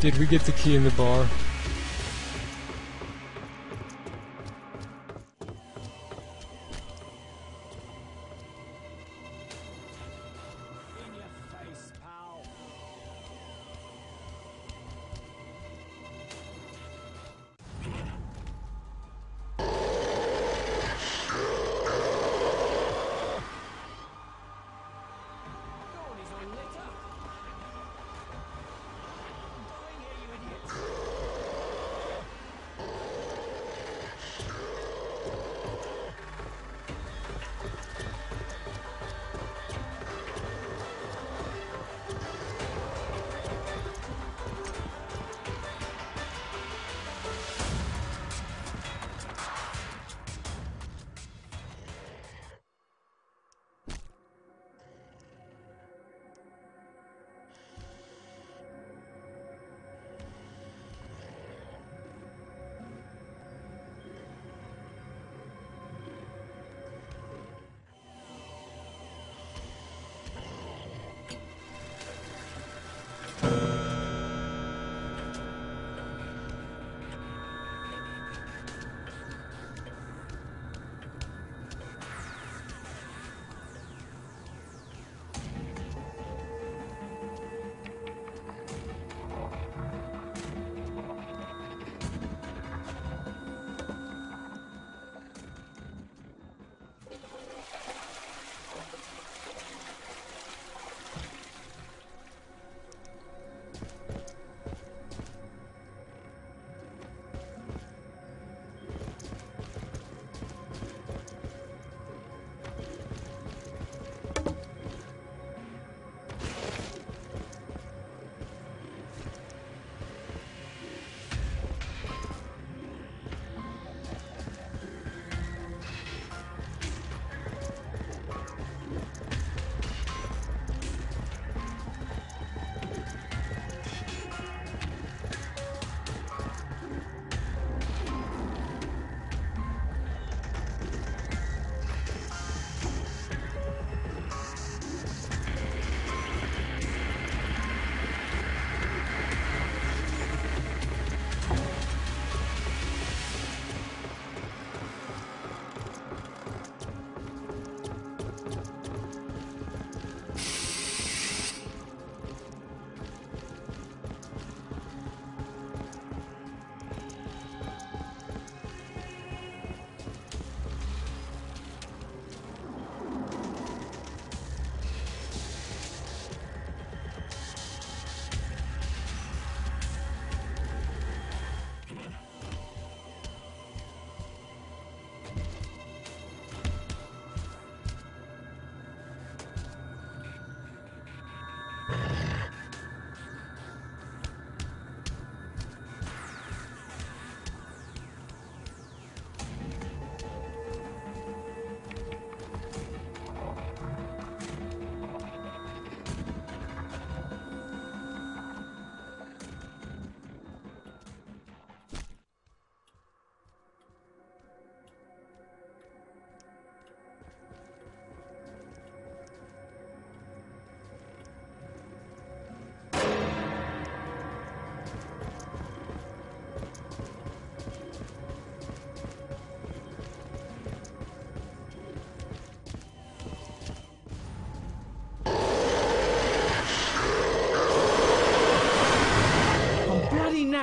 Did we get the key in the bar?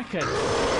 Bloody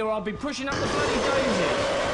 or I'll be pushing up the bloody daisy.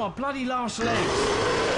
My bloody last legs.